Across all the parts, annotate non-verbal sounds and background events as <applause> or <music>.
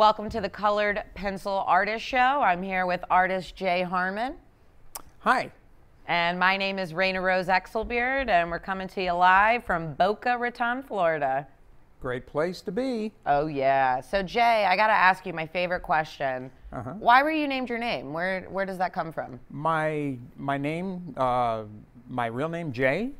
Welcome to the Colored Pencil Artist Show. I'm here with artist Jay Harmon. Hi. And my name is Raina Rose Exelbeard, and we're coming to you live from Boca Raton, Florida. Great place to be. Oh, yeah. So, Jay, I got to ask you my favorite question. Uh-huh. Why were you named your name? Where, where does that come from? My, my name, uh, my real name, Jay,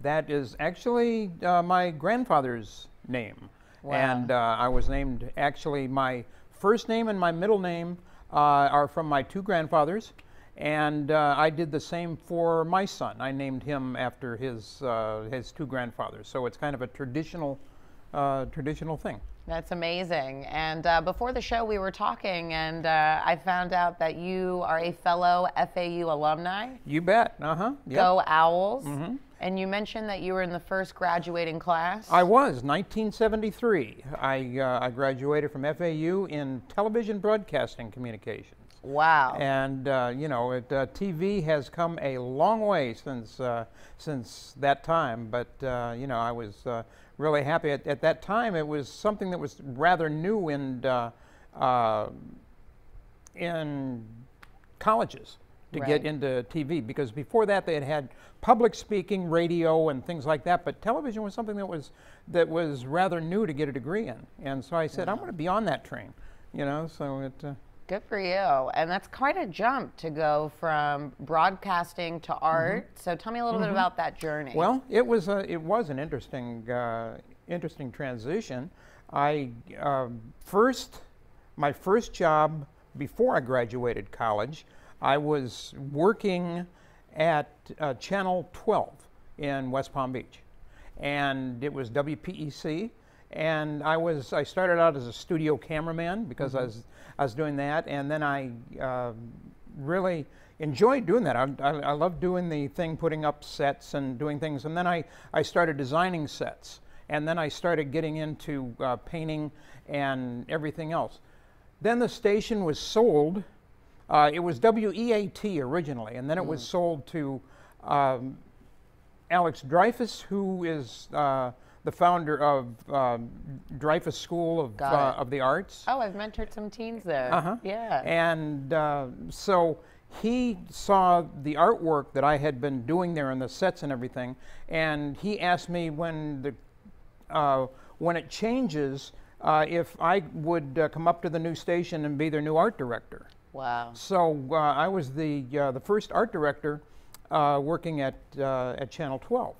that is actually uh, my grandfather's name. Wow. And uh, I was named, actually, my first name and my middle name uh, are from my two grandfathers. And uh, I did the same for my son. I named him after his, uh, his two grandfathers. So it's kind of a traditional, uh, traditional thing. That's amazing. And uh, before the show, we were talking, and uh, I found out that you are a fellow FAU alumni. You bet. Uh huh. Yep. Go Owls. Mm-hmm. And you mentioned that you were in the first graduating class. I was, 1973. I, uh, I graduated from FAU in television broadcasting communications. Wow. And uh, you know, it, uh, TV has come a long way since uh, since that time. But uh, you know, I was uh, really happy at, at, that time. It was something that was rather new in uh, in colleges to right. get into TV because before that they had had public speaking, radio, and things like that. But television was something that was that was rather new to get a degree in. And so I said, wow. I'm going to be on that train. You know, so it. Good for you. And that's quite a jump to go from broadcasting to mm-hmm. art. Mm-hmm. So tell me a little mm-hmm. bit about that journey. Well, it was a, it was an interesting uh, interesting transition. I uh, first my first job before I graduated college, I was working at uh, Channel 12 in West Palm Beach, and it was WPEC and I was I started out as a studio cameraman because mm-hmm. I was I was doing that, and then I uh, really enjoyed doing that. I, I, I loved doing the thing, putting up sets and doing things, and then I I started designing sets, and then I started getting into uh, painting and everything else. Then the station was sold. Uh, it was WEAT originally, and then it mm. was sold to um, Alex Dreyfoos, who is uh, the founder of uh, Dreyfoos School of, uh, of the Arts. Oh, I've mentored some teens there. Uh huh. Yeah. And uh, so he saw the artwork that I had been doing there and the sets and everything, and he asked me when the uh, when it changes uh, if I would come up to the new station and be their new art director. Wow. So I was the the first art director working at at Channel 12.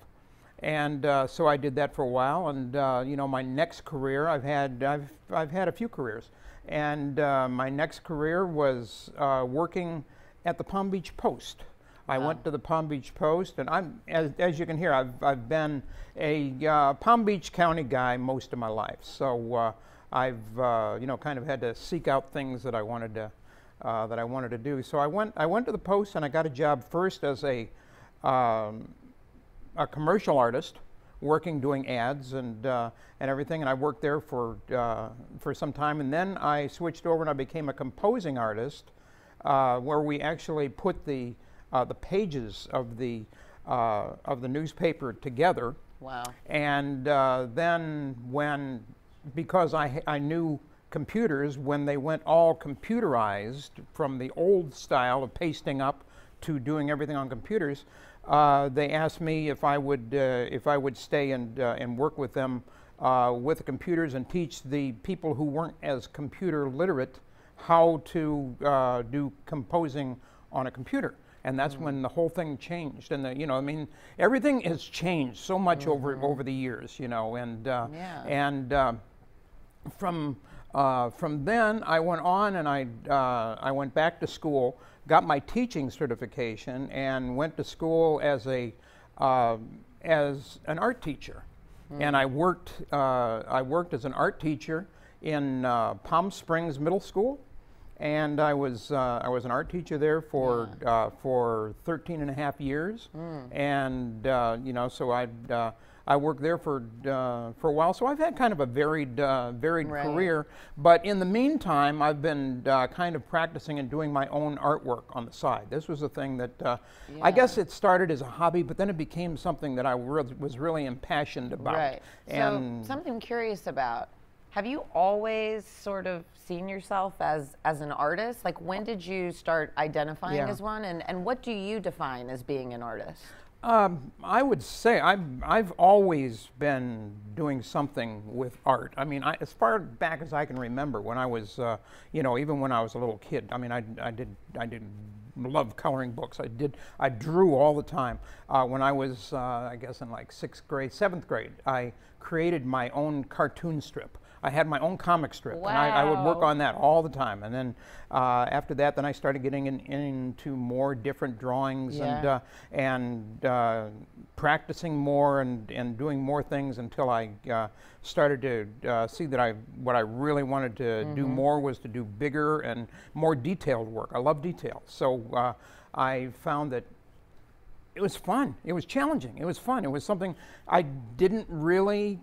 And uh, so I did that for a while. And uh, you know, my next career, I've had I've I've had a few careers, and uh, my next career was uh, working at the Palm Beach Post. I wow. went to the Palm Beach Post, and I'm as, as you can hear, I've I've been a uh, Palm Beach County guy most of my life. So uh, I've you know kind of had to seek out things that I wanted to. That I wanted to do. So I went, I went to the Post and I got a job first as a um, a commercial artist working doing ads and uh, and everything. And I worked there for uh, for some time. And then I switched over and I became a composing artist uh, where we actually put the uh, the pages of the uh, of the newspaper together. Wow. And uh, then when because I I knew computers when they went all computerized from the old style of pasting up to doing everything on computers uh, they asked me if I would uh, if I would stay and uh, and work with them uh, with the computers and teach the people who weren't as computer literate how to uh, do composing on a computer. And that's mm-hmm. when the whole thing changed. And the, you know, I mean, everything has changed so much mm-hmm. over over the years. You know, and yeah. and from from then I went on and I I went back to school got my teaching certification and went to school as a uh, as an art teacher. Mm. And I worked uh, I worked as an art teacher in uh, Palm Springs Middle School, and I was uh, I was an art teacher there for yeah. Uh, for 13 and a half years. Mm. And uh, you know, so I I worked there for uh, for a while, so I've had kind of a varied uh, varied right. career. But in the meantime, I've been uh, kind of practicing and doing my own artwork on the side. This was a thing that yeah. Uh, I guess it started as a hobby, but then it became something that I re- was really impassioned about. Right. And so something curious about Have you always sort of seen yourself as as an artist? Like when did you start identifying Yeah. as one, and and what do you define as being an artist? Um, I would say I've, I've always been doing something with art. I mean, I, as far back as I can remember, when I was, uh, you know, even when I was a little kid. I mean, I, I did I did love coloring books. I did I drew all the time. Uh, when I was, uh, I guess, in like sixth grade, seventh grade, I created my own cartoon strip. I had my own comic strip, and I, I would work on that all the time. And then uh, after that, then I started getting in, into more different drawings and uh, and uh, practicing more and, and doing more things until I uh, started to uh, see that I what I really wanted to do more was to do bigger and more detailed work. I love detail, so uh, I found that it was fun. It was challenging. It was fun. It was something I didn't really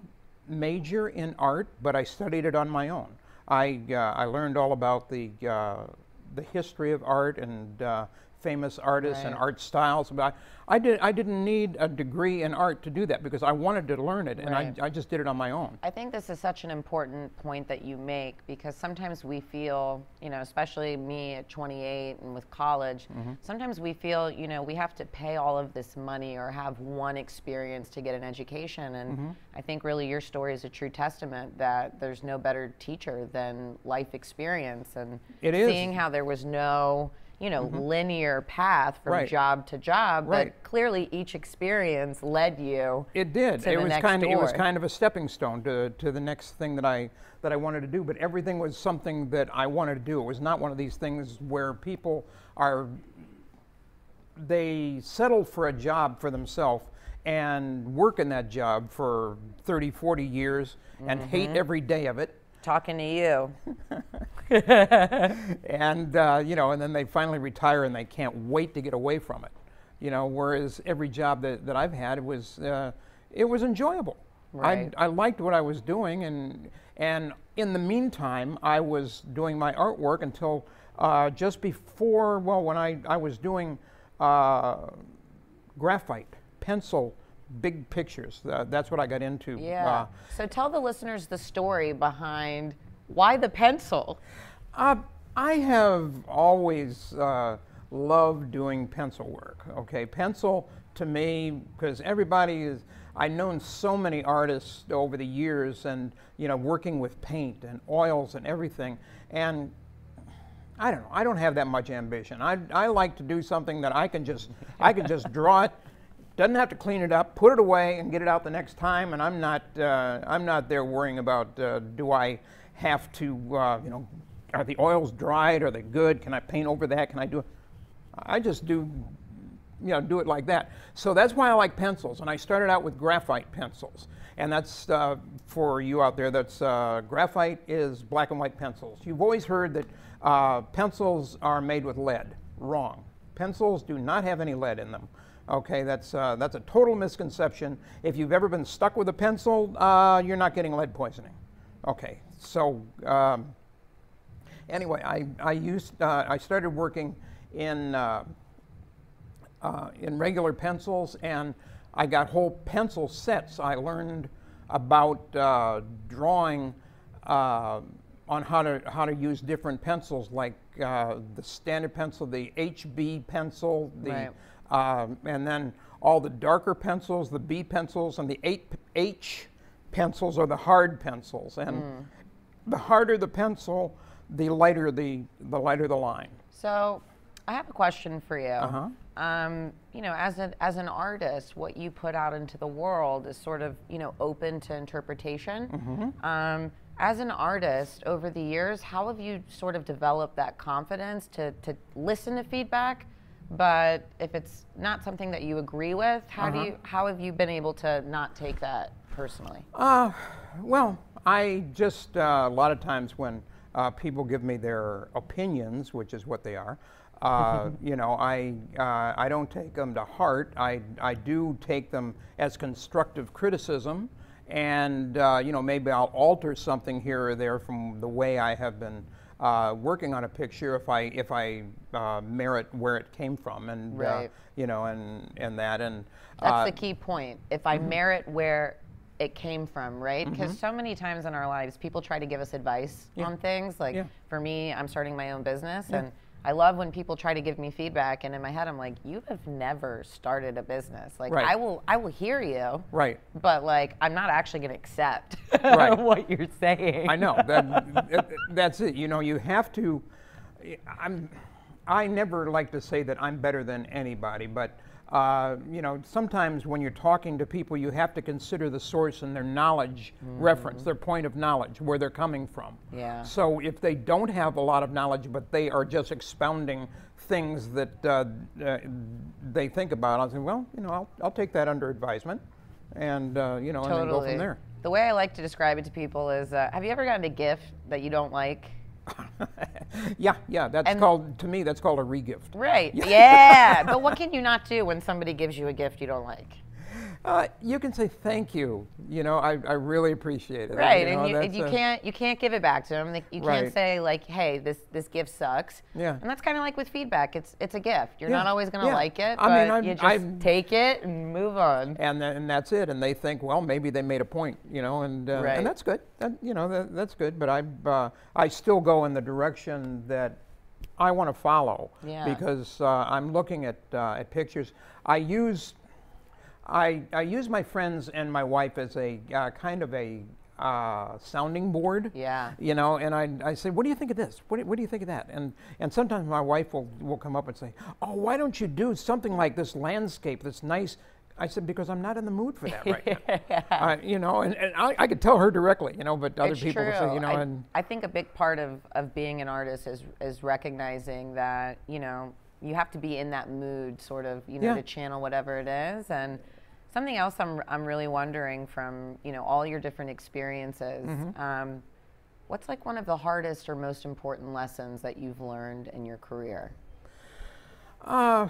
major in art, but I studied it on my own. I uh, I learned all about the uh, the history of art and uh, famous artists and art styles. But I, I did I didn't need a degree in art to do that because I wanted to learn it, and Right. I, I just did it on my own. I think this is such an important point that you make because sometimes we feel, you know, especially me at 28 and with college, mm-hmm. sometimes we feel, you know, we have to pay all of this money or have one experience to get an education. And mm-hmm. I think really your story is a true testament that there's no better teacher than life experience and It is. seeing how there was no, you know, linear path from Right. job to job, Right. but clearly each experience led you. It did. it was kind of it was kind of a stepping stone to, to the next thing that I that I wanted to do. But everything was something that I wanted to do. It was not one of these things where people are they settle for a job for themselves and work in that job for 30, 40 years and hate Mm-hmm. every day of it. Talking to you. <laughs> <laughs> and uh, you know, and then they finally retire and they can't wait to get away from it. You know, whereas every job that, that I've had was uh, it was enjoyable. Right. I, I liked what I was doing, and and in the meantime, I was doing my artwork until uh, just before. Well, when I I was doing uh, graphite pencil big pictures. Uh, that's what I got into. Yeah. Uh, so tell the listeners the story behind why the pencil. Uh, I have always uh, loved doing pencil work. Okay, pencil to me, because everybody is. I've known so many artists over the years, and you know, working with paint and oils and everything, and I don't know. I don't have that much ambition. I, I like to do something that I can just I can just <laughs> draw it. Doesn't have to clean it up, put it away, and get it out the next time. And I'm not uh, I'm not there worrying about uh, do I have to uh, you know are the oils dried? Are they good? Can I paint over that? Can I do? it? I just do you know do it like that. So that's why I like pencils. And I started out with graphite pencils. And that's uh, for you out there. That's uh, graphite is black and white pencils. You've always heard that uh, pencils are made with lead. Wrong. Pencils do not have any lead in them. Okay, that's uh, that's a total misconception. If you've ever been stuck with a pencil, uh, you're not getting lead poisoning. Okay, so um, anyway, I I used uh, I started working in uh, uh, in regular pencils, and I got whole pencil sets. I learned about uh, drawing on how to how to use different pencils, like the standard pencil, the HB pencil, the Right. Um, and then all the darker pencils, the B pencils, and the eight H pencils are the hard pencils. And the harder the pencil, the lighter the the lighter the line. So, I have a question for you. Uh-huh. Um, you know, as an as an artist, what you put out into the world is sort of you know open to interpretation. Mm-hmm. Um, as an artist, over the years, how have you sort of developed that confidence to to listen to feedback? But if it's not something that you agree with, how Uh-huh. do you how have you been able to not take that personally? Uh, well, I just uh, a lot of times when uh, people give me their opinions, which is what they are, uh, <laughs> you know, I uh, I don't take them to heart. I I do take them as constructive criticism, and uh, you know maybe I'll alter something here or there from the way I have been. Uh, working on a picture, if I if I uh, merit where it came from, and uh, Right. you know, and and that, and That's uh, the key point. If I merit where it came from, right? Because so many times in our lives, people try to give us advice on things. Like Yeah. for me, I'm starting my own business, and I love when people try to give me feedback. And in my head, I'm like, you have never started a business. Like Right. I will, I will hear you, Right. but like I'm not actually going to accept <laughs> Right. what you're saying. I know that, that- that's it. You know, you have to. I'm. I never like to say that I'm better than anybody, but uh, you know, sometimes when you're talking to people, you have to consider the source and their knowledge reference, their point of knowledge, where they're coming from. Yeah. So if they don't have a lot of knowledge, but they are just expounding things that uh, uh, they think about, I'll say, well, you know, I'll, I'll take that under advisement, and uh, you know, and then go from there. The way I like to describe it to people is, uh, have you ever gotten a gift that you don't like? <laughs> Yeah, yeah, that's And- called to me. That's called a regift. Right. <laughs> Yeah. but what can you not do when somebody gives you a gift you don't like? Uh, you can say thank you. You know, I, I really appreciate it. Right. You know, and you, and you a- can't you can't give it back to them. You can't say like, hey, this this gift sucks. Yeah. And that's kind of like with feedback. It's it's a gift. You're Yeah, not always gonna yeah. like it, I but mean, I'm- you just I'm- take it and move on. And then, and that's it. And they think, well, maybe they made a point. You know, and uh, Right. and that's good. That, you know, that, that's good. But I uh, I still go in the direction that I want to follow Yeah. because uh, I'm looking at uh, at pictures. I use I, I use my friends and my wife as a uh, kind of a uh, sounding board. Yeah. You know, and I, I say, what do you think of this? What do, what do you think of that? And and sometimes my wife will, will come up and say, oh, why don't you do something like this landscape that's nice? I said, because I'm not in the mood for that right now. <laughs> Uh, you know, and, and I, I could tell her directly, you know, but other it's people say, you know, I, and I think a big part of, of being an artist is is recognizing that you know you have to be in that mood, sort of, you know, Yeah. to channel whatever it is. And something else I'm I'm really wondering from you know all your different experiences. Mm-hmm. Um, what's like one of the hardest or most important lessons that you've learned in your career? Uh,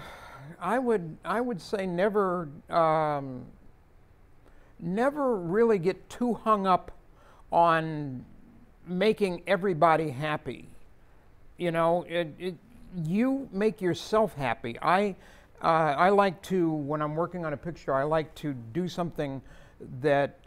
I would I would say never um, never really get too hung up on making everybody happy. You know, it, it, you make yourself happy. I uh, I like to when I'm working on a picture. I like to do something that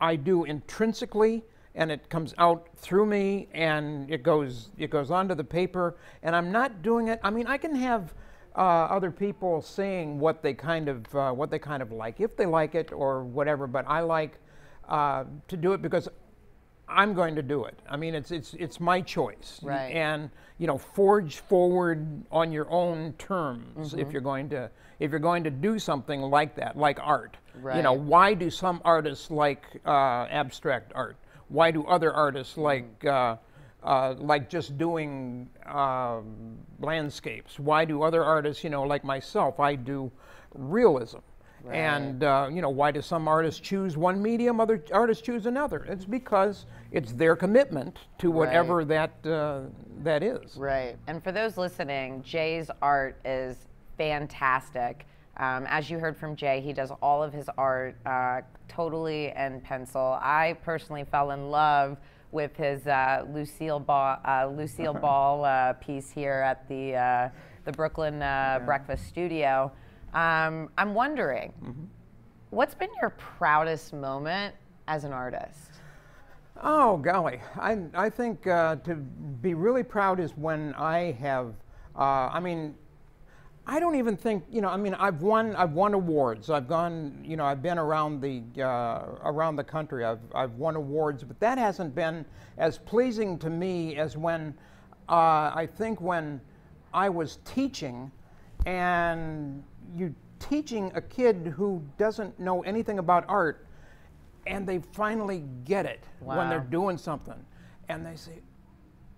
I do intrinsically and it comes out through me and it goes it goes onto the paper and I'm not doing it I mean I can have uh, other people saying what they kind of uh, what they kind of like if they like it or whatever but I like uh, to do it because I'm going to do it. I mean, it's it's it's my choice, Right. and you know, forge forward on your own terms if you're going to if you're going to do something like that, like art. You know, why do some artists like uh, abstract art? Why do other artists like uh, uh, like just doing um landscapes? Why do other artists, you know, like myself, I do realism. And uh, you know, why do some artists choose one medium, other artists choose another? It's because it's their commitment to whatever that uh, that is. Right. And for those listening, Jay's art is fantastic. Um, as you heard from Jay, he does all of his art uh, totally in pencil. I personally fell in love with his uh, Lucille Ball, uh, Lucille <laughs> Ball uh, piece here at the uh, the Brooklyn uh, Breakfast Studio. Um, I'm wondering, what's been your proudest moment as an artist? Oh golly, I I think uh, to be really proud is when I have. Uh, I mean, I don't even think you know. I mean, I've won I've won awards. I've gone you know I've been around the uh, around the country. I've I've won awards, but that hasn't been as pleasing to me as when uh, I think when I was teaching, and you teaching a kid who doesn't know anything about art and they finally get it when they're doing something. And they say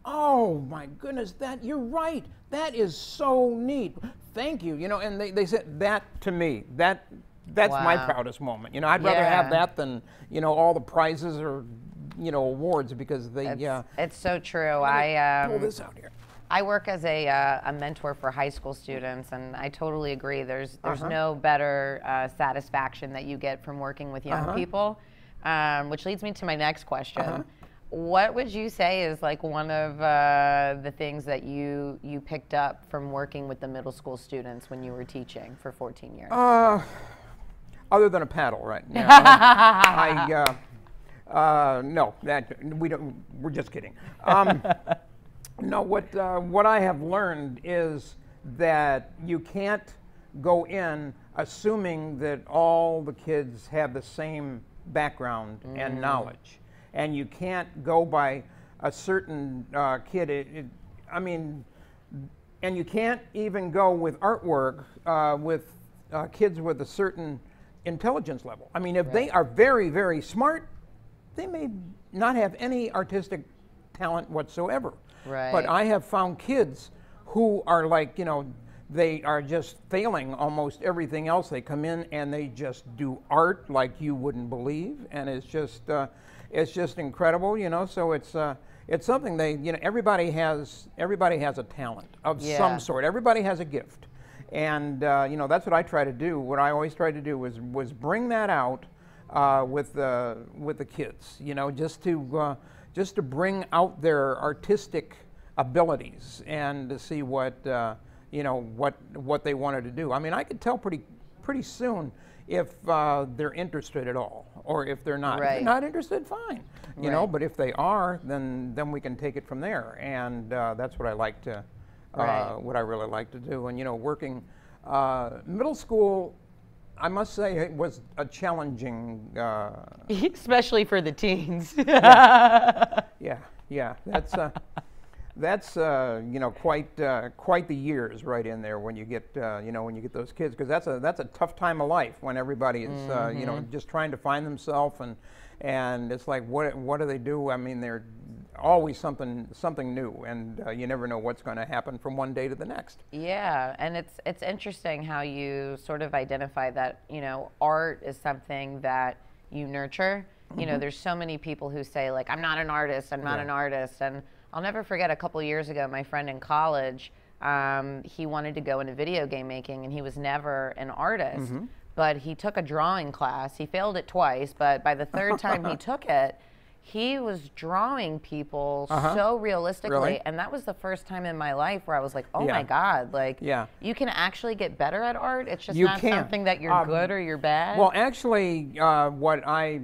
oh my goodness that you're right. That is so neat. Thank you. You know and they, they said that to me that that's my proudest moment. You know i'd rather have that than you know all the prizes or you know awards because they It's, yeah. it's so true. I pull um, this out here I work as a, uh, a mentor for high school students, and I totally agree. There's there's Uh-huh. no better uh, satisfaction that you get from working with young Uh-huh. people, um, which leads me to my next question. Uh-huh. What would you say is like one of uh, the things that you you picked up from working with the middle school students when you were teaching for 14 years? Uh, other than a paddle, right? Yeah, I, <laughs> uh, uh, no, that we don't. We're just kidding. Um, <laughs> no, what uh, what I have learned is that you can't go in assuming that all the kids have the same background and knowledge, and you can't go by a certain uh, kid. It, it, I mean, and you can't even go with artwork uh, with uh, kids with a certain intelligence level. I mean, if they are very, very smart, they may not have any artistic talent whatsoever. Right. But I have found kids who are like, you know, they are just failing almost everything else. They come in and they just do art like you wouldn't believe, and it's just, uh, it's just incredible, you know. So it's, uh, it's something they, you know, everybody has, everybody has a talent of Yeah. some sort. Everybody has a gift, and uh, you know that's what I try to do. What I always tried to do was was bring that out uh, with the with the kids. You know, just to uh, just to bring out their artistic abilities and to see what uh, you know what what they wanted to do. I mean, I could tell pretty pretty soon if uh, they're interested at all, or if they're not. If they're not interested, fine. You know, but if they are, then then we can take it from there, and uh, that's what I like to. Uh, Right. what I really like to do, and you know, working uh, middle school, I must say it was a challenging. Uh, <laughs> Especially for the teens. <laughs> yeah, yeah, that's uh, that's uh, you know quite uh, quite the years right in there when you get uh, you know when you get those kids because that's a that's a tough time of life when everybody is uh, you know just trying to find themselves and and it's like what what do they do? I mean they're always something something new and uh, you never know what's going to happen from one day to the next. Yeah, and it's it's interesting how you sort of identify that you know art is something that you nurture. You know, there's so many people who say like I'm not an artist, I'm not Yeah. an artist, and I'll never forget a couple years ago, my friend in college, um, he wanted to go into video game making, and he was never an artist. But he took a drawing class. He failed it twice, but by the third time he <laughs> took it, he was drawing people so realistically, Really? and that was the first time in my life where I was like, "Oh Yeah. my god!" Like, Yeah. you can actually get better at art. It's just You not can. something that you're Um, good or you're bad. Well, actually, uh, what I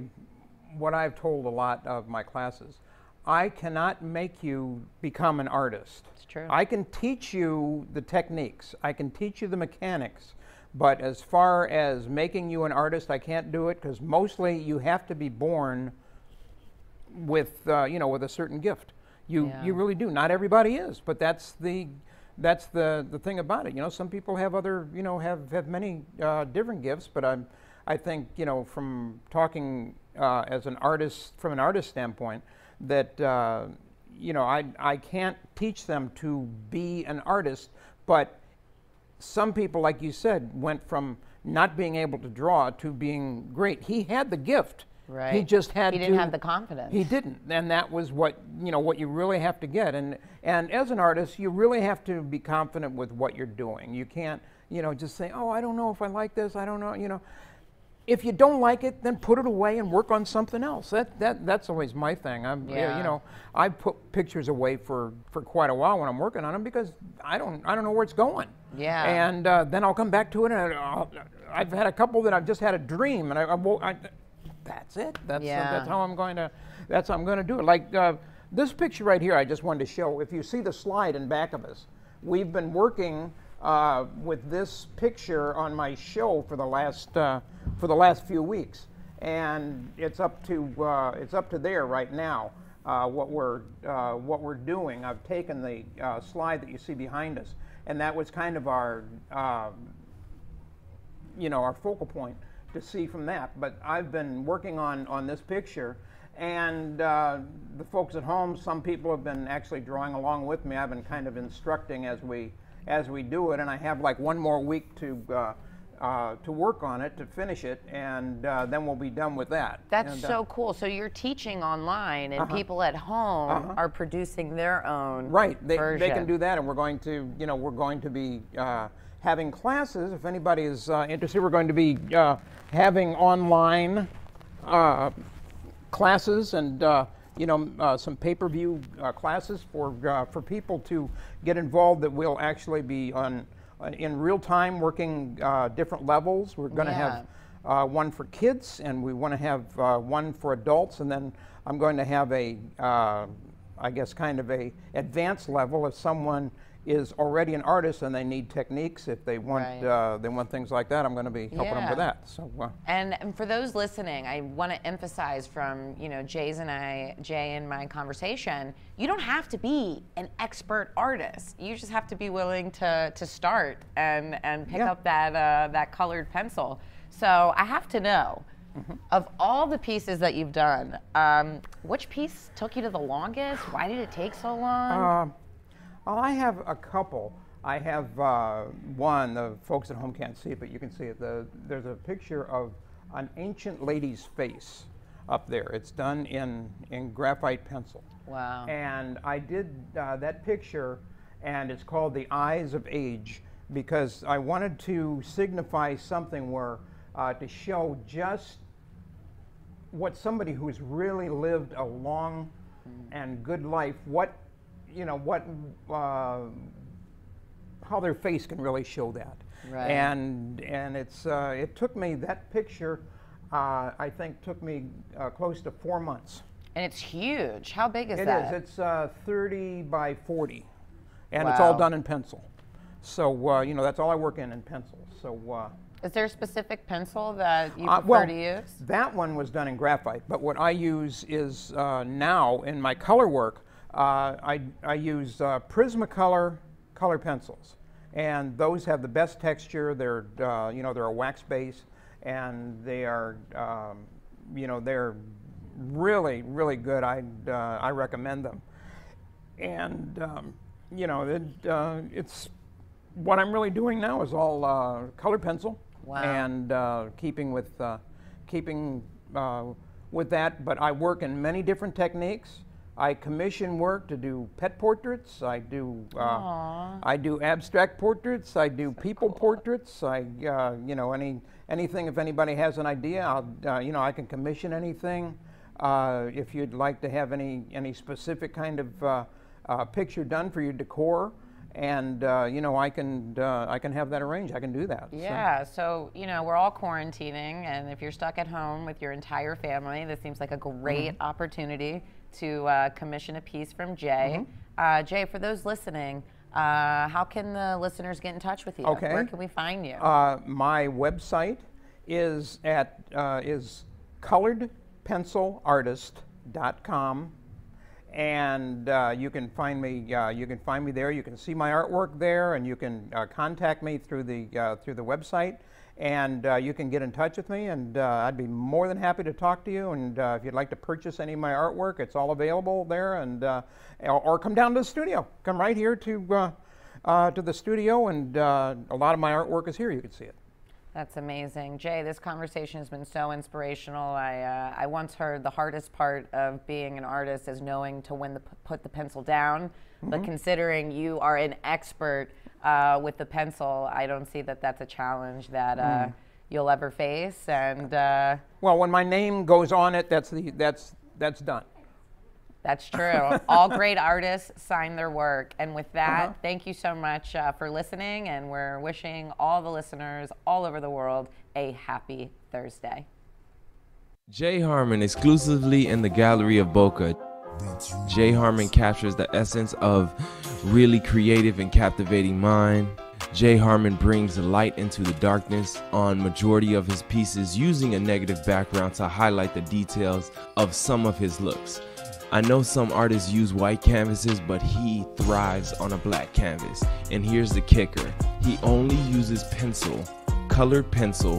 what I've told a lot of my classes, I cannot make you become an artist. It's true. I can teach you the techniques. I can teach you the mechanics. But as far as making you an artist, I can't do it because mostly you have to be born with uh, you know with a certain gift. You Yeah. you really do. Not everybody is, but that's the that's the the thing about it. You know, some people have other you know have have many uh, different gifts, but I'm I think you know from talking uh, as an artist from an artist standpoint that uh, you know I I can't teach them to be an artist, but some people, like you said, went from not being able to draw to being great. He had the gift. He just had He didn't to- have the confidence. He didn't, and that was what you know what you really have to get. And and as an artist, you really have to be confident with what you're doing. You can't you know just say, oh, I don't know if I like this. I don't know. You know, if you don't like it, then put it away and work on something else. That that that's always my thing. I'm Yeah. you know I put pictures away for for quite a while when I'm working on them because I don't I don't know where it's going. Yeah. And uh, then I'll come back to it, and I'll, I've had a couple that I've just had a dream, and I, I, I that's it. That's uh, Yeah. that's how I'm going to that's how I'm going to do it. Like uh, this picture right here, I just wanted to show. If you see the slide in back of us, we've been working uh, with this picture on my show for the last uh, for the last few weeks, and it's up to uh, it's up to there right now. Uh, what we're uh, what we're doing. I've taken the uh, slide that you see behind us, and that was kind of our you know, our focal point to see from that. But I've been working on, on this picture, and uh, the folks at home, some people have been actually drawing along with me. I've been kind of instructing as we as we do it, and I have like one more week to uh, uh, to work on it to finish it, and uh, then we'll be done with that. That's And, uh, so cool. So you're teaching online, and people at home are producing their own Right, they, version. they can do that, and we're going to, you know, we're going to be uh, having classes. If anybody is uh, interested, we're going to be uh, having online uh, classes and, uh, you know, uh, some pay-per-view uh, classes for uh, for people to get involved. That will actually be on uh, in real time, working uh, different levels. We're going to Yeah. have uh, one for kids, and we want to have uh, one for adults, and then I'm going to have a, uh, I guess, kind of a advanced level if someone is already an artist and they need techniques. If they want Right. uh, they want things like that, I'm going to be helping them with that. So. Uh, And, and for those listening, I want to emphasize from you know Jay's and I, Jay and my conversation, you don't have to be an expert artist. You just have to be willing to to start and and pick Yeah. up that uh, that colored pencil. So I have to know. Mm-hmm. Of all the pieces that you've done, um, which piece took you to the longest? Why did it take so long? Well, I have a couple. I have uh, one. The folks at home can't see it, but you can see it. The, there's a picture of an ancient lady's face up there. It's done in in graphite pencil. wow. And I did uh, that picture, and it's called The Eyes of Age because I wanted to signify something where uh, to show just what somebody who's really lived a long and good life, what, you know, what, uh, how their face can really show that. Right. And, and it's, uh, it took me, that picture, uh, I think, took me uh, close to four months. and it's huge. How big is It is. that? It's uh, 30 by 40, and it's all done in pencil. So uh, you know that's all I work in in pencil. So uh, Is there a specific pencil that you uh, prefer well, to use? that one was done in graphite, but what I use is uh, now in my color work, uh, I I use uh, Prismacolor color pencils, and those have the best texture. They're uh, you know they're a wax base, and they are um, you know they're really really good. I uh, I recommend them. and um, you know it, uh, it's what I'm really doing now is all uh, color pencil Wow. and uh, keeping with uh, keeping uh, with that. But I work in many different techniques. I commission work to do pet portraits. I do uh, I do abstract portraits. I do people portraits. I uh, you know any anything. If anybody has an idea, I'll uh, you know I can commission anything. Uh, if you'd like to have any any specific kind of uh, uh, picture done for your decor, and uh, you know I can uh, I can have that arranged. I can do that. So- Yeah, so you know we're all quarantining, and if you're stuck at home with your entire family, this seems like a great Mm-hmm. opportunity to uh, commission a piece from Jay. Mm-hmm. Uh, Jay, for those listening, uh, how can the listeners get in touch with you? Okay. Where can we find you? Uh, my website is at uh, is coloredpencilartist.com, and uh, you can find me. Uh, you can find me there. You can see my artwork there, and you can uh, contact me through the uh, through the website. And uh, you can get in touch with me, and uh, I'd be more than happy to talk to you. And uh, if you'd like to purchase any of my artwork, it's all available there. And uh, or, come down to the studio. Come right here to uh, uh, to the studio, and a lot of my artwork is here. You can see it. That's amazing. Jay, this conversation has been so inspirational. I, I once heard the hardest part of being an artist is knowing to when to put the pencil down. But considering you are an expert uh, with the pencil, I don't see that that's a challenge that uh, you'll ever face. And uh, Well, when my name goes on it, that's the that's that's done. that's true. All great <laughs> artists sign their work. And with that, Uh-huh. thank you so much uh, for listening. And we're wishing all the listeners all over the world a happy Thursday. Jay Harmon exclusively in the Gallery of Boca. Jay Harmon captures the essence of really creative and captivating mind. Jay Harmon brings light into the darkness on majority of his pieces using a negative background to highlight the details of some of his looks. I know some artists use white canvases, but he thrives on a black canvas. And here's the kicker he only uses pencil, colored pencil,